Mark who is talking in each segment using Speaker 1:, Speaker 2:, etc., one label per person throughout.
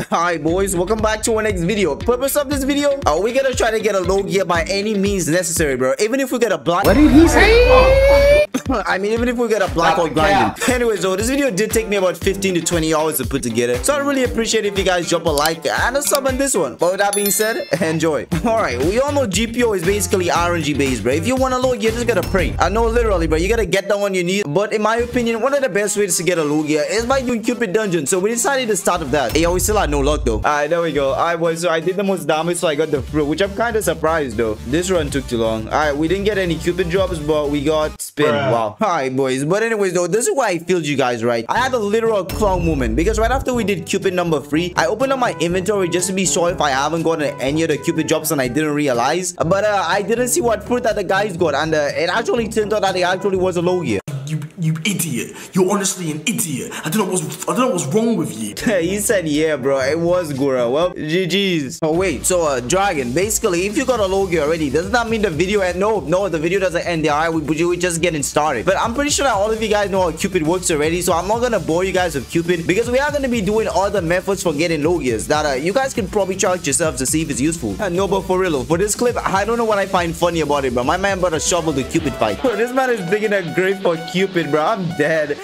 Speaker 1: Alright boys, welcome back to our next video. Purpose of this video, uh, we're gonna try to get a Logia by any means necessary, bro. Even if we get a black-
Speaker 2: What did he say?
Speaker 1: I mean, even if we get a blackout grinding. Anyways, though, this video did take me about 15 to 20 hours to put together. So I really appreciate if you guys drop a like and a sub on this one. But with that being said, enjoy. Alright, we all know GPO is basically RNG based, bro. If you want a Logia, just gotta pray. I know literally, bro, you gotta get down on your knees. But in my opinion, one of the best ways to get a Logia is by doing Cupid Dungeon. So we decided to start with that. Hey, yo, we still had no luck though. Alright, there we go. Alright, boys, so I did the most damage, so I got the fruit, which I'm kind of surprised though. This run took too long. Alright, we didn't get any Cupid drops, but we got spin.
Speaker 2: Bruh.
Speaker 1: Wow. Alright, boys. But anyways, though, this is why I filled you guys, right? I had a literal clown moment because right after we did Cupid number three, I opened up my inventory just to be sure if I haven't gotten any of the Cupid drops and I didn't realize. But uh, I didn't see what fruit that the guys got, and uh, it actually turned out that it actually was a Logia.
Speaker 3: You, you idiot. You're honestly an idiot. I don't know what's, I don't know what's wrong with you.
Speaker 1: he said, yeah, bro, it was Gura. Well, GG's. Oh, wait, so, uh, Dragon, basically, if you got a Logia already, does that mean the video end? No, no, the video doesn't end there, alright? We, we're just getting started. But I'm pretty sure that all of you guys know how Cupid works already, so I'm not gonna bore you guys with Cupid because we are gonna be doing all the methods for getting Logias that, uh, you guys can probably try out yourselves to see if it's useful. Uh, no, but for real, for this clip, I don't know what I find funny about it, but my man brought a shovel to Cupid fight. Bro, this man is digging a grave for Cupid, bro. I'm dead.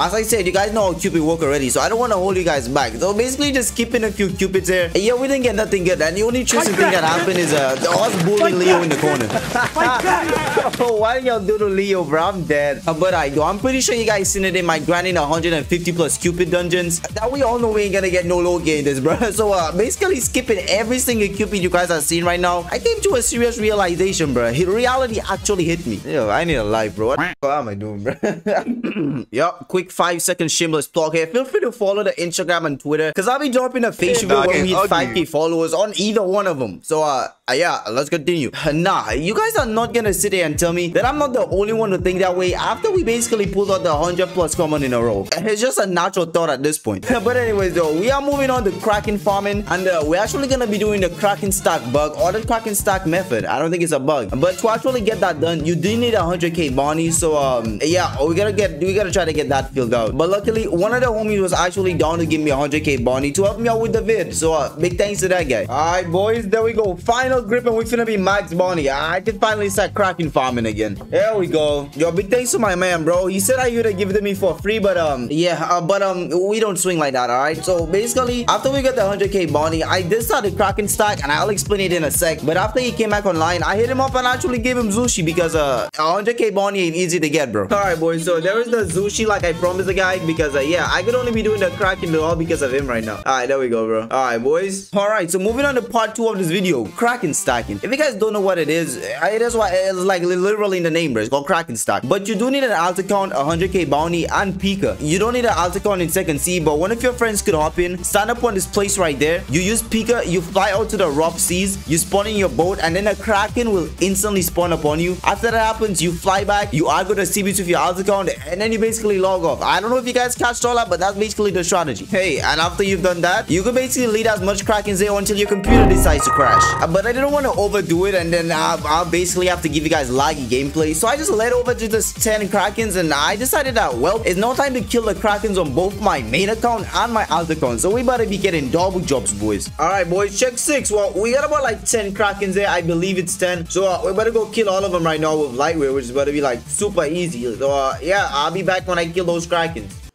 Speaker 1: As I said, you guys know how Cupid work already, so I don't want to hold you guys back. So basically, just skipping a few Cupids here. Yeah, we didn't get nothing good, and the only interesting thing that happened is uh, us bullying Leo in the corner. oh, why y'all do to Leo, bro? I'm dead. Uh, but I go. I'm pretty sure you guys seen it in my grinding 150 plus Cupid dungeons. That we all know we ain't gonna get no low gain this, bro. So uh, basically, skipping every single Cupid you guys are seeing right now, I came to a serious realization, bro. Reality actually hit me. Yo, I need a life, bro. What, what am I doing, bro? yup, quick five second shameless plug here. Feel free to follow the Instagram and Twitter because I'll be dropping a face reveal
Speaker 2: dog,
Speaker 1: when we hit 5k followers on either one of them. So, uh, yeah, let's continue. Nah, you guys are not gonna sit there and tell me that I'm not the only one to think that way after we basically pulled out the 100 plus common in a row. It's just a natural thought at this point. but anyways, though, we are moving on to Kraken farming and uh, we're actually gonna be doing the Kraken stack bug or the Kraken stack method. I don't think it's a bug. But to actually get that done, you do need 100k bounty. So, um, yeah, we gotta get, we gotta try to get that filled out. But luckily, one of the homies was actually down to give me 100k bounty to help me out with the vid. So, uh, big thanks to that guy. Alright, boys, there we go. Final grip and we're finna be max bounty. I can finally start Kraken farming again. There we go. Yo, big thanks to my man, bro. He said I would give it to me for free, but um, yeah, uh, but um, we don't swing like that, alright? So basically, after we got the 100k bounty, I did start the Kraken stack, and I'll explain it in a sec. But after he came back online, I hit him up and actually gave him Zushi because uh, 100k bounty ain't easy to get, bro. Alright, boys, so there is the Zushi like I promised the guy because uh, yeah, I could only be doing the Kraken all because of him right now. Alright, there we go, bro. Alright, boys. Alright, so moving on to part two of this video, Kraken stacking. If you guys don't know what it is, it is what it's like literally in the name, bro. It's called Kraken stack. But you do need an alt account, 100k bounty, and Pika. You don't need an alt account in second Sea, but one of your friends could hop in, stand up on this place right there. You use Pika, you fly out to the rough seas, you spawn in your boat, and then a Kraken will instantly spawn upon you. After that happens, you fly back, you argue the sea with your alt account, and then you basically log off. I don't know if you guys catched all that, but that's basically the strategy. Hey, and after you've done that, you can basically lead as much Krakens there until your computer decides to crash. Uh, But I didn't want to overdo it, and then uh, I'll basically have to give you guys laggy gameplay. So I just led over to the 10 Krakens, and I decided that, well, it's no time to kill the Krakens on both my main account and my alt account. So we better be getting double jobs, boys. Alright, boys, check six. Well, we got about like 10 Krakens there. I believe it's 10. So uh, we better go kill all of them right now with Lightweight, which is going to be like super easy. So uh, yeah, I'll be back when I kill those Krakens.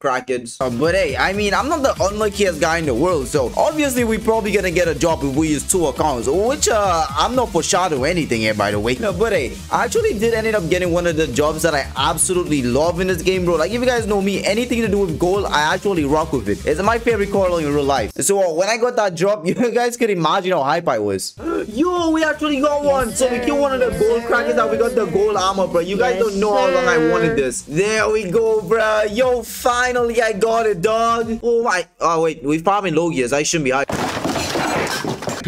Speaker 1: Krakens. Uh, but hey, I mean, I'm not the unluckiest guy in the world, so obviously we're probably gonna get a job if we use two accounts, which uh, I'm not foreshadowing anything here, by the way. No, but hey, I actually did end up getting one of the jobs that I absolutely love in this game, bro. Like, if you guys know me, anything to do with gold, I actually rock with it. It's my favorite color in real life. So uh, when I got that job, you guys can imagine how hype I was. Yo, we actually got one. So we killed one of the gold crackers that we got the gold armor, bro. You guys don't know how long I wanted this. There we go, bro. Yo, finally I got it, dog. Oh my. Oh wait, we farming Logias. I shouldn't be hyped.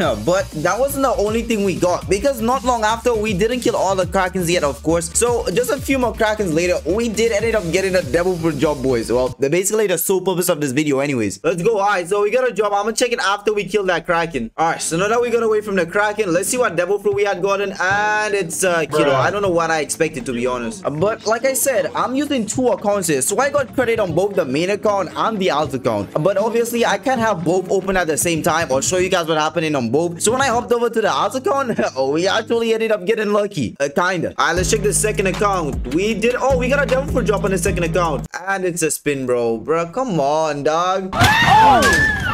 Speaker 1: but that wasn't the only thing we got because not long after we didn't kill all the krakens yet of course. So just a few more krakens later we did ended up getting a devil fruit job boys. Well they're basically the sole purpose of this video anyways. Let's go all right so we got a job. I'm gonna check it after we kill that kraken. All right so now that we got away from the kraken let's see what devil fruit we had gotten and it's uh kilo i don't know what i expected to be honest. Uh, but like i said i'm using two accounts here so i got credit on both the main account and the alt account. But obviously i can't have both open at the same time. Or show you guys what happening on both. So when i hopped over to the account oh we actually ended up getting lucky. Uh, kinda. All right let's check the second account. We did oh we got a devil fruit drop on the second account. And it's a spin bro. Bro come on dog. Oh!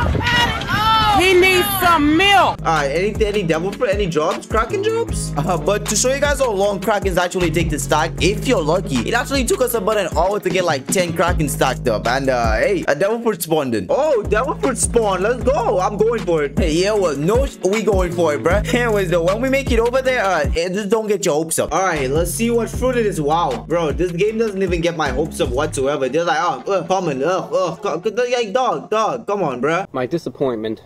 Speaker 2: He needs milk.
Speaker 1: Alright, any any devil fruit, any jobs? Kraken jobs? Uh, but to show you guys how long Krakens actually take to stack, if you're lucky, it actually took us about an hour to get like 10 Kraken stacked up. And uh, hey, a devil fruit spawned in. Oh, devil fruit spawn. Let's go. I'm going for it. Hey, yeah, well, no, we going for it, bruh. Anyways, though, when we make it over there, uh, just don't get your hopes up. Alright, let's see what fruit it is. Wow, bro, this game doesn't even get my hopes up whatsoever. They're like, oh, uh, common, uh, uh, like, dog, dog, come on, bruh.
Speaker 4: My disappointment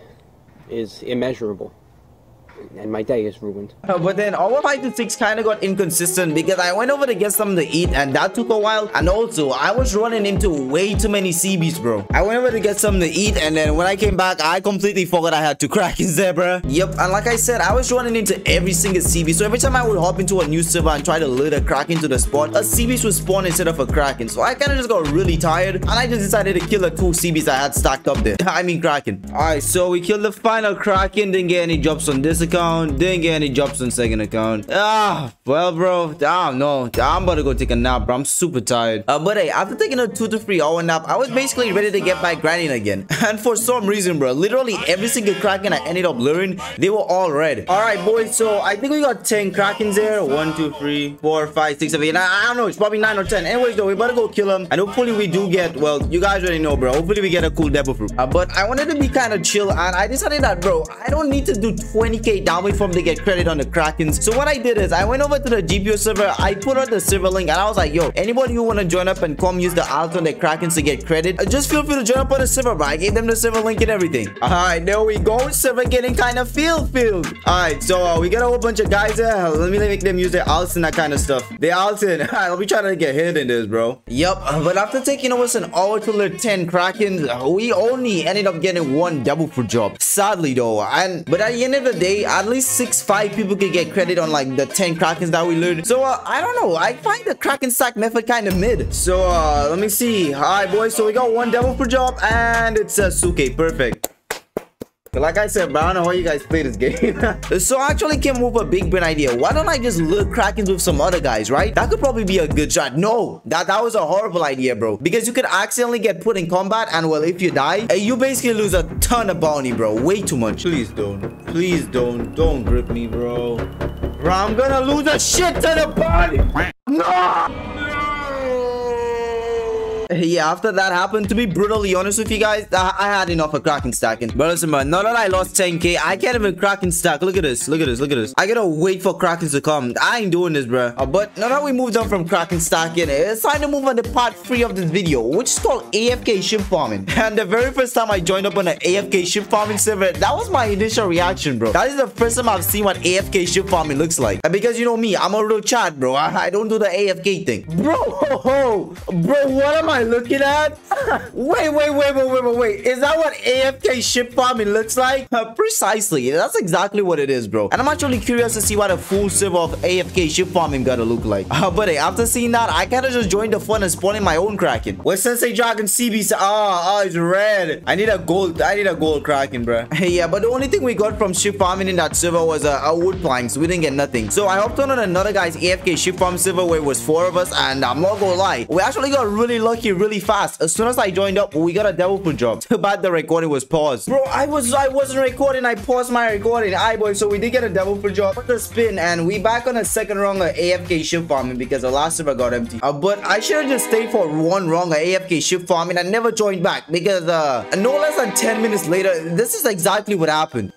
Speaker 4: is immeasurable and my day is ruined.
Speaker 1: Uh, but then our 5 to 6 kind of got inconsistent because I went over to get something to eat and that took a while. And also, I was running into way too many CBs, bro. I went over to get something to eat and then when I came back, I completely forgot I had two Krakens there, bro. Yep, and like I said, I was running into every single CB. So every time I would hop into a new server and try to lure a Kraken to the spot, a CB would spawn instead of a Kraken. So I kind of just got really tired and I just decided to kill the two CBs I had stacked up there. I mean Kraken. Alright, so we killed the final Kraken, didn't get any jobs on this account, didn't get any jobs on second account. Ah, well, bro, I don't know. I'm about to go take a nap, bro. I'm super tired. Uh, but hey, after taking a two to three hour nap, I was basically ready to get back grinding again. And for some reason, bro, literally every single Kraken I ended up luring, they were all red. All right, boys, so I think we got 10 Krakens there. One, two, three, four, five, six, seven, eight. I, I don't know. It's probably nine or 10. Anyways, though, we better go kill them. And hopefully we do get, well, you guys already know, bro. Hopefully we get a cool devil fruit. Uh, but I wanted to be kind of chill and I decided that, bro, I don't need to do 20k damage from to get credit on the Krakens. So what I did is I went over to the GPO server. I put out the server link and I was like, yo, anybody who want to join up and come use the alt on the Krakens to get credit, uh, just feel free to join up on the server, bro. I gave them the server link and everything. All right, there we go. Server getting kind of filled, filled. All right, so uh, we got a whole bunch of guys there. Let me make them use their alts and that kind of stuff. They alted. All right, I'll be trying to get hit in this, bro. Yep, but after taking almost an hour to learn 10 Krakens, we only ended up getting one double for job. Sadly, though. And But at the end of the day, at least 6-5 people could get credit on like the 10 Krakens that we learned. So uh, I don't know. I find the Kraken stack method kind of mid. So uh, let me see. All right, boys. So we got one devil fruit job and it's a Suke. Perfect. Like I said, bro, I don't know how you guys play this game. so I actually came up with a big brain idea. Why don't I just lure Krakens with some other guys, right? That could probably be a good shot. No, that, that was a horrible idea, bro. Because you could accidentally get put in combat and, well, if you die, eh, you basically lose a ton of bounty, bro. Way too much. Please don't. Please don't. Don't grip me, bro. Bro, I'm gonna lose a shit ton of bounty. No! yeah, after that happened, to be brutally honest with you guys, I, had enough of Kraken stacking. But listen, man, now that I lost 10k, I can't even Kraken stack. Look at this, look at this, look at this. I gotta wait for Krakens to come. I ain't doing this, bro. Uh, but now that we moved on from Kraken stacking, it's time to move on to part 3 of this video, which is called AFK ship farming. And the very first time I joined up on an AFK ship farming server, that was my initial reaction, bro. That is the first time I've seen what AFK ship farming looks like. And because you know me, I'm a real chat, bro. I, I don't do the AFK thing. Bro, bro, what am I I looking at? wait, wait, wait, wait, wait, wait, wait. Is that what AFK ship farming looks like? Uh, precisely. That's exactly what it is, bro. And I'm actually curious to see what a full server of AFK ship farming gotta look like. Uh, but hey, after seeing that, I kinda just joined the fun and spawning my own Kraken. What Sensei Dragon CB? Ah, oh, oh, it's red. I need a gold. I need a gold Kraken, bro. yeah, but the only thing we got from ship farming in that server was a, a wood plank, so we didn't get nothing. So I hopped on another guy's AFK ship farm server where it was four of us, and I'm not gonna lie, we actually got really lucky really fast. As soon as I joined up, we got a devil fruit job. Too bad the recording was paused. Bro, I was I wasn't recording. I paused my recording. Alright, boy, So we did get a devil fruit job. Put the spin, and we back on a second rung of AFK ship farming because the last server got empty. Uh, but I should have just stayed for one rung of AFK ship farming and never joined back because uh, no less than 10 minutes later, this is exactly what happened.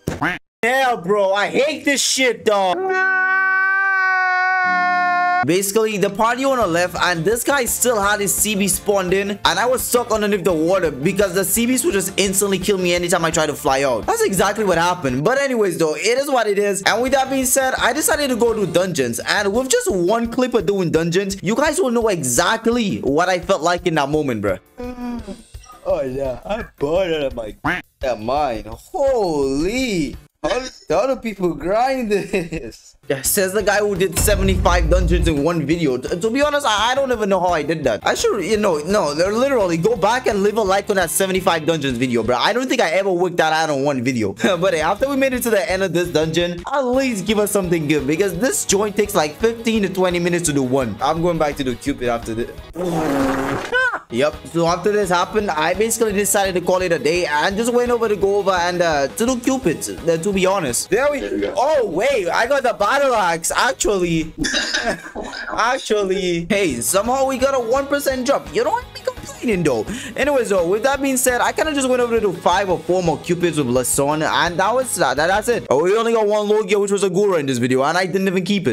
Speaker 1: Yeah, bro. I hate this shit, dog. Basically, the party owner left and this guy still had his CB spawned in and I was stuck underneath the water because the CBs would just instantly kill me anytime I tried to fly out. That's exactly what happened. But anyways though, it is what it is. And with that being said, I decided to go do dungeons and with just one clip of doing dungeons, you guys will know exactly what I felt like in that moment, bro. Oh yeah, I'm bored out of my. Holy! How, how do people grind this? Yeah, says the guy who did 75 dungeons in one video. T to be honest, I, I, don't even know how I did that. I should, you know, no, they're literally go back and leave a like on that 75 dungeons video, bro. I don't think I ever worked that out on one video. but hey, after we made it to the end of this dungeon, at least give us something good because this joint takes like 15 to 20 minutes to do one. I'm going back to the Cupid after this. Ah! Yep. So after this happened, I basically decided to call it a day and just went over to go over and uh, to do cupids. Uh, to be honest, there we. There oh wait, I got the battle axe. Actually, actually, hey, somehow we got a one percent drop. You don't be complaining though. Anyways, though, with that being said, I kind of just went over to do five or four more cupids with Lason, and that was that. That's it. Oh, we only got one Logia, which was a Gura in this video, and I didn't even keep it.